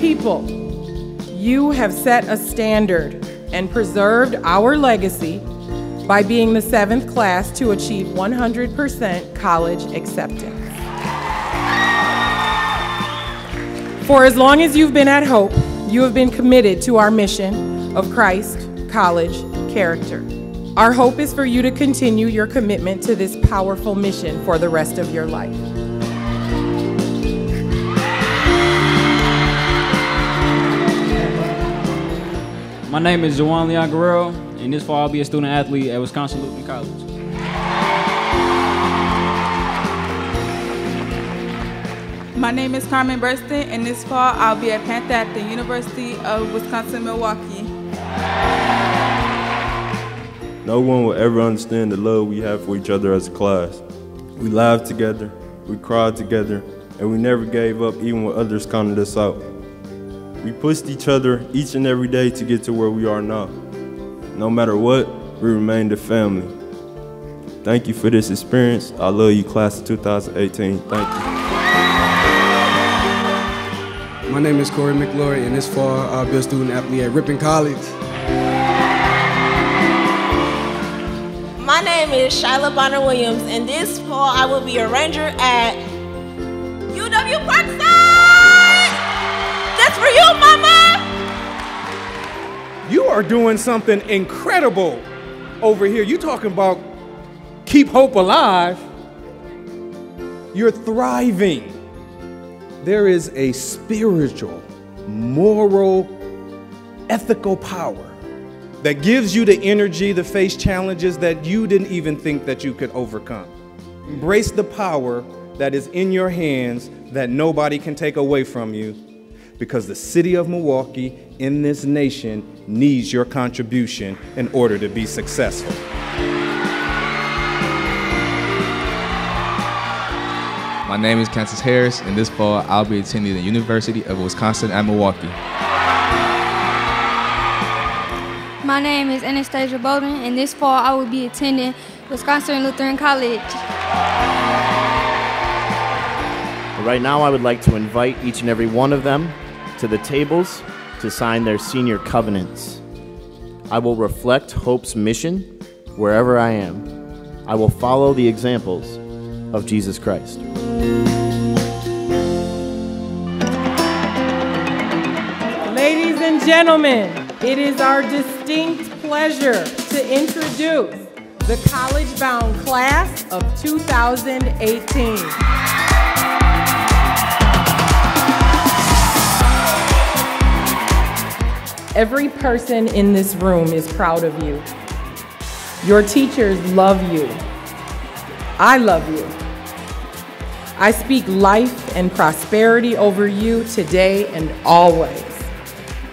people, you have set a standard and preserved our legacy by being the seventh class to achieve 100% college acceptance. For as long as you've been at Hope, you have been committed to our mission of Christ, college, character. Our hope is for you to continue your commitment to this powerful mission for the rest of your life. My name is Juwan Leon Guerrero, and this fall I'll be a student athlete at Wisconsin Lutheran College. My name is Carmen Burston, and this fall I'll be a Panther at the University of Wisconsin-Milwaukee. No one will ever understand the love we have for each other as a class. We laughed together, we cried together, and we never gave up even when others counted us out. We pushed each other each and every day to get to where we are now. No matter what, we remained a family. Thank you for this experience. I love you, class of 2018. Thank you. My name is Corey McLaury, and this fall I'll be a student athlete at Ripon College. My name is Shyla Bonner Williams, and this fall I will be a ranger at UW Parkside. Are doing something incredible over here. You talking about keep hope alive. You're thriving. There is a spiritual, moral, ethical power that gives you the energy to face challenges that you didn't even think that you could overcome. Embrace the power that is in your hands that nobody can take away from you because the city of Milwaukee in this nation needs your contribution in order to be successful. My name is Kansas Harris, and this fall I'll be attending the University of Wisconsin at Milwaukee. My name is Anastasia Bowden, and this fall I will be attending Wisconsin Lutheran College. Right now, I would like to invite each and every one of them to the tables to sign their senior covenants. I will reflect Hope's mission wherever I am. I will follow the examples of Jesus Christ. Ladies and gentlemen, it is our distinct pleasure to introduce the college bound class of 2018. Every person in this room is proud of you. Your teachers love you. I love you. I speak life and prosperity over you today and always.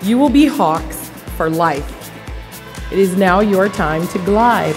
You will be hawks for life. It is now your time to glide.